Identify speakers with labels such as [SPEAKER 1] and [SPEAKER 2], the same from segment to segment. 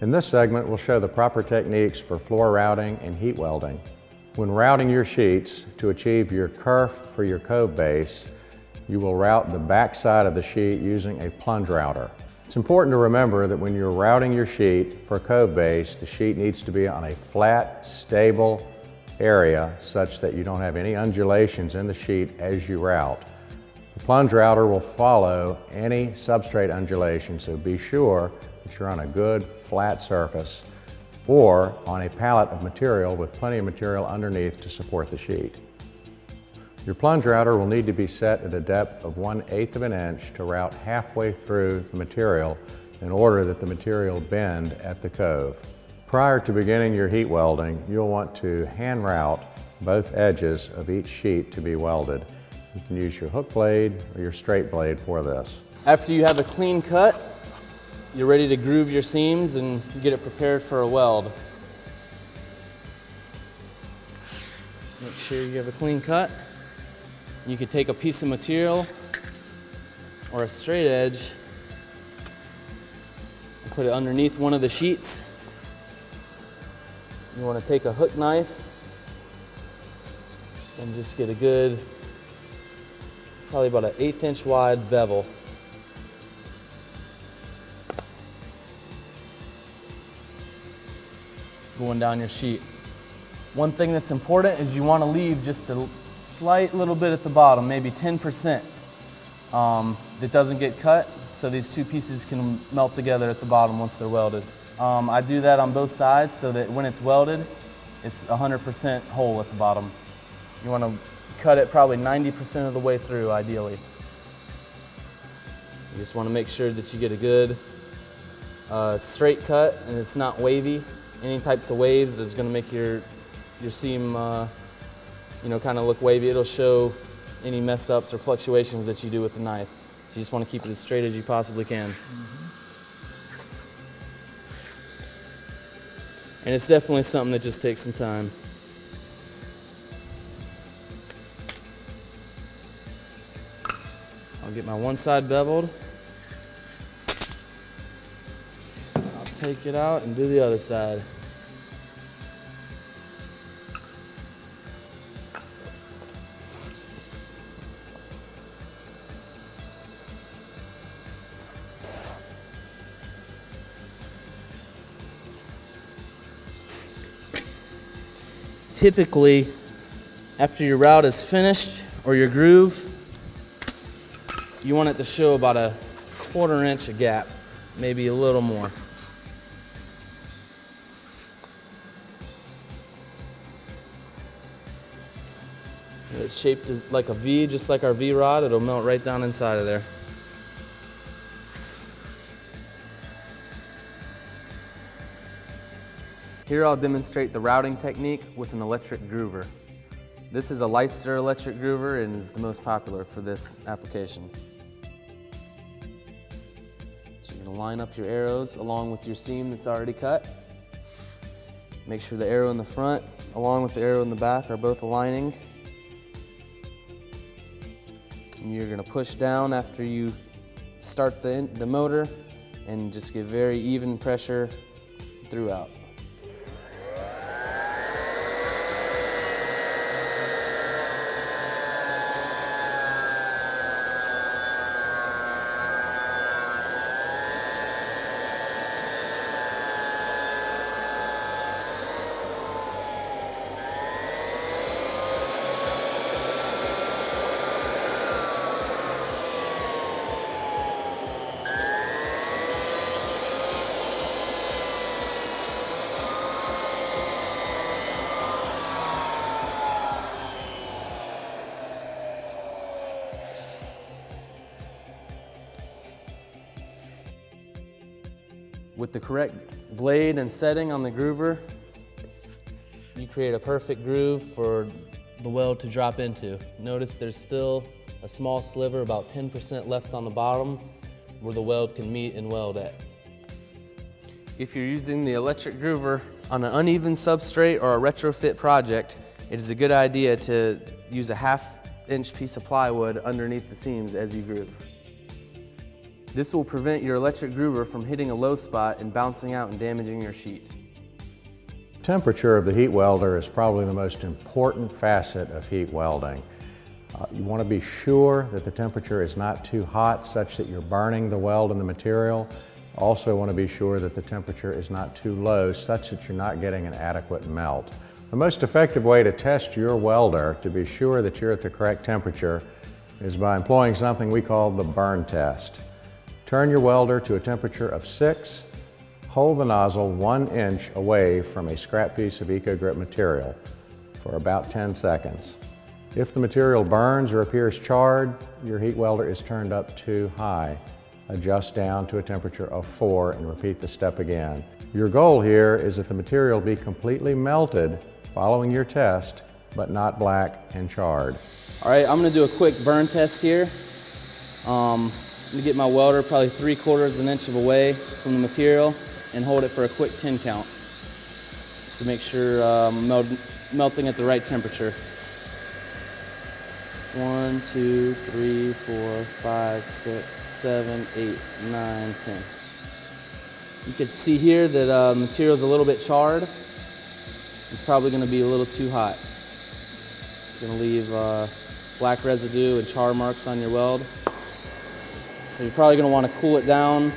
[SPEAKER 1] In this segment, we'll show the proper techniques for floor routing and heat welding. When routing your sheets to achieve your kerf for your cove base, you will route the back side of the sheet using a plunge router. It's important to remember that when you're routing your sheet for cove base, the sheet needs to be on a flat, stable area such that you don't have any undulations in the sheet as you route. The plunge router will follow any substrate undulation, so be sure that you're on a good flat surface or on a pallet of material with plenty of material underneath to support the sheet. Your plunge router will need to be set at a depth of 1 8th of an inch to route halfway through the material in order that the material bend at the cove. Prior to beginning your heat welding, you'll want to hand route both edges of each sheet to be welded. You can use your hook blade or your straight blade for this.
[SPEAKER 2] After you have a clean cut, you're ready to groove your seams and get it prepared for a weld. Make sure you have a clean cut. You could take a piece of material or a straight edge put it underneath one of the sheets. You want to take a hook knife and just get a good, probably about an eighth inch wide bevel. Going down your sheet. One thing that's important is you want to leave just a slight little bit at the bottom, maybe 10%, um, that doesn't get cut, so these two pieces can melt together at the bottom once they're welded. Um, I do that on both sides so that when it's welded, it's 100% whole at the bottom. You want to cut it probably 90% of the way through, ideally. You just want to make sure that you get a good uh, straight cut and it's not wavy. Any types of waves is going to make your, your seam uh, you know, kind of look wavy. It'll show any mess ups or fluctuations that you do with the knife. So you just want to keep it as straight as you possibly can. And it's definitely something that just takes some time. I'll get my one side beveled. Take it out and do the other side. typically, after your route is finished or your groove, you want it to show about a quarter inch of gap, maybe a little more. It's shaped like a V, just like our V-rod. It'll melt right down inside of there. Here I'll demonstrate the routing technique with an electric groover. This is a Leister electric groover and is the most popular for this application. So you're gonna line up your arrows along with your seam that's already cut. Make sure the arrow in the front along with the arrow in the back are both aligning. And you're gonna push down after you start the, the motor and just get very even pressure throughout. With the correct blade and setting on the groover, you create a perfect groove for the weld to drop into. Notice there's still a small sliver, about 10% left on the bottom, where the weld can meet and weld at. If you're using the electric groover on an uneven substrate or a retrofit project, it is a good idea to use a half inch piece of plywood underneath the seams as you groove. This will prevent your electric groover from hitting a low spot and bouncing out and damaging your sheet.
[SPEAKER 1] Temperature of the heat welder is probably the most important facet of heat welding. Uh, you want to be sure that the temperature is not too hot such that you're burning the weld and the material. Also want to be sure that the temperature is not too low such that you're not getting an adequate melt. The most effective way to test your welder to be sure that you're at the correct temperature is by employing something we call the burn test. Turn your welder to a temperature of 6 Hold the nozzle one inch away from a scrap piece of EcoGrip material for about 10 seconds. If the material burns or appears charred, your heat welder is turned up too high. Adjust down to a temperature of 4 and repeat the step again. Your goal here is that the material be completely melted following your test, but not black and charred.
[SPEAKER 2] All right, I'm gonna do a quick burn test here. Um, I'm gonna get my welder probably three quarters of an inch of away from the material and hold it for a quick 10 count. Just to make sure um, melt, melting at the right temperature. One, two, three, four, five, six, seven, eight, nine, ten. You can see here that uh, material's a little bit charred. It's probably going to be a little too hot. It's going to leave uh, black residue and char marks on your weld. So you're probably going to want to cool it down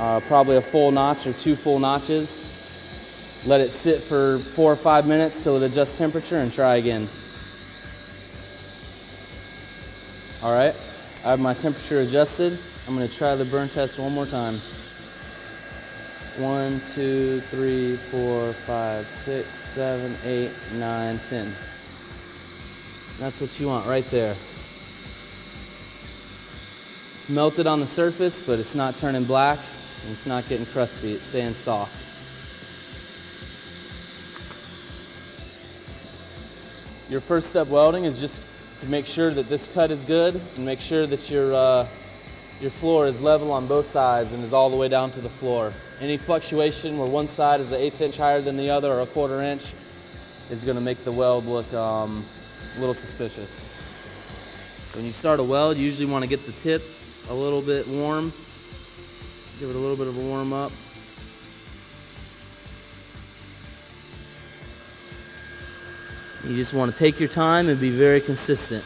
[SPEAKER 2] uh, probably a full notch or two full notches. Let it sit for four or five minutes till it adjusts temperature and try again. All right, I have my temperature adjusted. I'm gonna try the burn test one more time. One, two, three, four, five, six, seven, eight, nine, ten. That's what you want right there. Melted on the surface, but it's not turning black. And it's not getting crusty, it's staying soft. Your first step welding is just to make sure that this cut is good and make sure that your, uh, your floor is level on both sides and is all the way down to the floor. Any fluctuation where one side is an eighth inch higher than the other or a quarter inch is going to make the weld look um, a little suspicious. When you start a weld, you usually want to get the tip a little bit warm Give it a little bit of a warm up. You just want to take your time and be very consistent.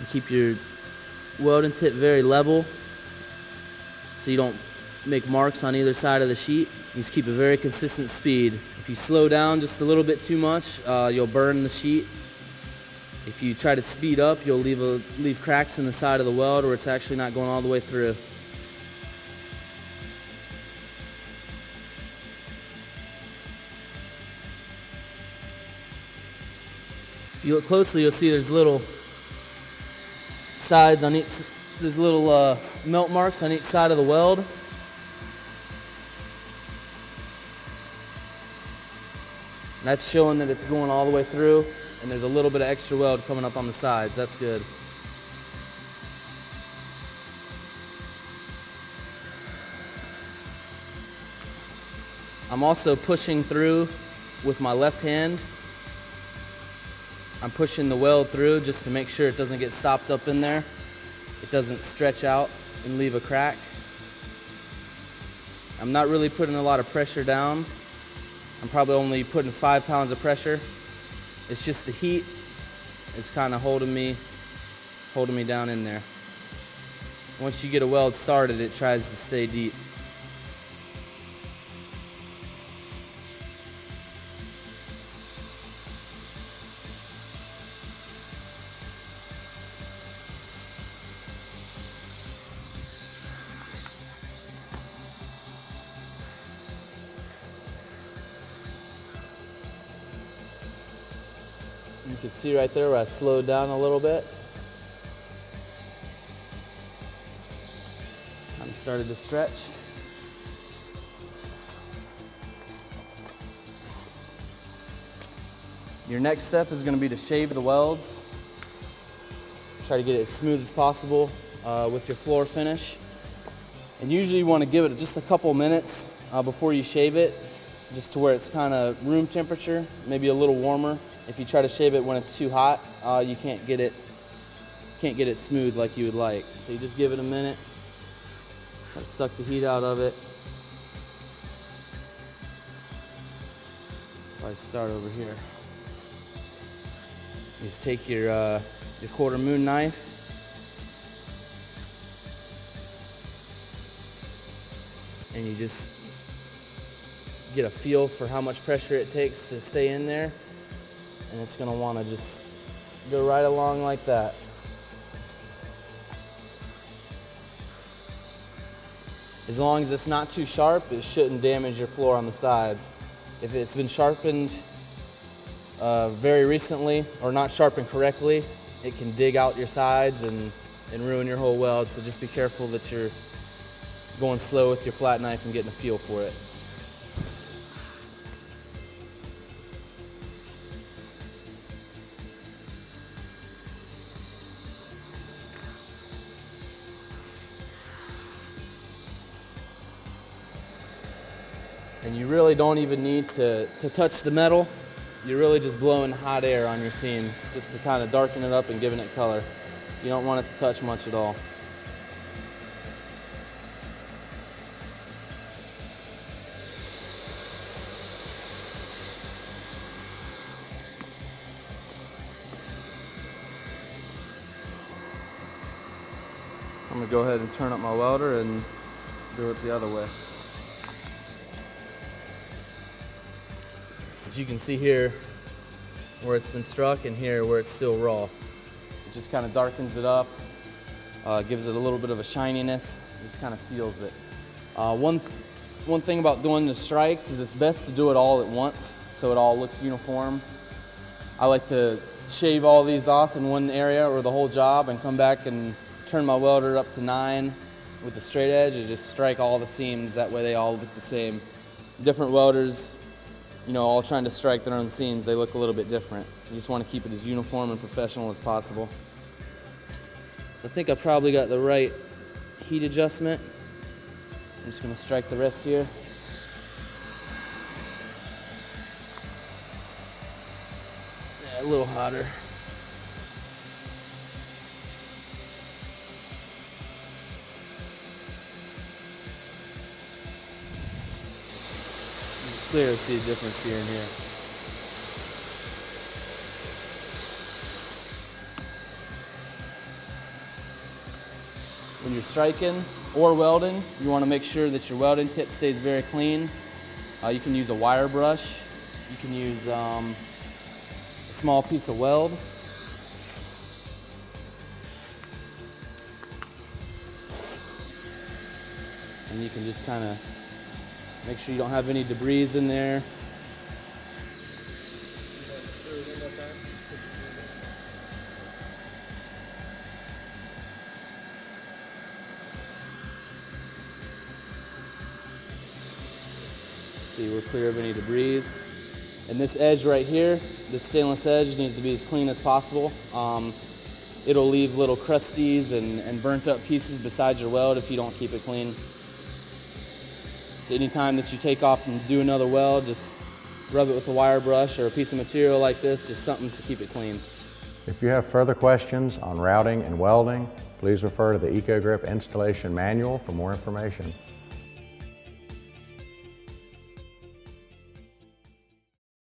[SPEAKER 2] And keep your welding tip very level so you don't make marks on either side of the sheet. You just keep a very consistent speed. If you slow down just a little bit too much, uh, you'll burn the sheet if you try to speed up, you'll leave, a, leave cracks in the side of the weld or it's actually not going all the way through. If you look closely, you'll see there's little sides on each, there's little uh, melt marks on each side of the weld. That's showing that it's going all the way through and there's a little bit of extra weld coming up on the sides. That's good. I'm also pushing through with my left hand. I'm pushing the weld through just to make sure it doesn't get stopped up in there. It doesn't stretch out and leave a crack. I'm not really putting a lot of pressure down. I'm probably only putting five pounds of pressure it's just the heat is kind of holding me, holding me down in there. Once you get a weld started, it tries to stay deep. Can see right there where I slowed down a little bit. Kind of started to stretch. Your next step is going to be to shave the welds. Try to get it as smooth as possible uh, with your floor finish. And usually you want to give it just a couple minutes uh, before you shave it just to where it's kind of room temperature, maybe a little warmer. If you try to shave it when it's too hot, uh, you can't get it can't get it smooth like you would like. So you just give it a minute, try to suck the heat out of it. I start over here, just take your uh, your quarter moon knife. And you just get a feel for how much pressure it takes to stay in there. And it's gonna wanna just go right along like that. As long as it's not too sharp, it shouldn't damage your floor on the sides. If it's been sharpened uh, very recently or not sharpened correctly, it can dig out your sides and, and ruin your whole weld. So just be careful that you're going slow with your flat knife and getting a feel for it. Really don't even need to, to touch the metal. You're really just blowing hot air on your seam just to kind of darken it up and giving it color. You don't want it to touch much at all. I'm gonna go ahead and turn up my welder and do it the other way. As you can see here where it's been struck and here where it's still raw. It just kind of darkens it up, uh, gives it a little bit of a shininess, just kind of seals it. Uh, one, one thing about doing the strikes is it's best to do it all at once so it all looks uniform. I like to shave all these off in one area or the whole job and come back and turn my welder up to nine with the straight edge and just strike all the seams. That way they all look the same. Different welders, you know, all trying to strike their own seams, they look a little bit different. You just want to keep it as uniform and professional as possible. So I think I probably got the right heat adjustment. I'm just going to strike the rest here. Yeah, a little hotter. Clearly see a difference here and here. When you're striking or welding, you want to make sure that your welding tip stays very clean. Uh, you can use a wire brush. You can use um, a small piece of weld. And you can just kind of Make sure you don't have any debris in there. See, we're clear of any debris. And this edge right here, this stainless edge needs to be as clean as possible. Um, it'll leave little crusties and, and burnt up pieces beside your weld if you don't keep it clean anytime that you take off and do another weld, just rub it with a wire brush or a piece of material like this, just something to keep it clean.
[SPEAKER 1] If you have further questions on routing and welding, please refer to the EcoGrip installation manual for more information.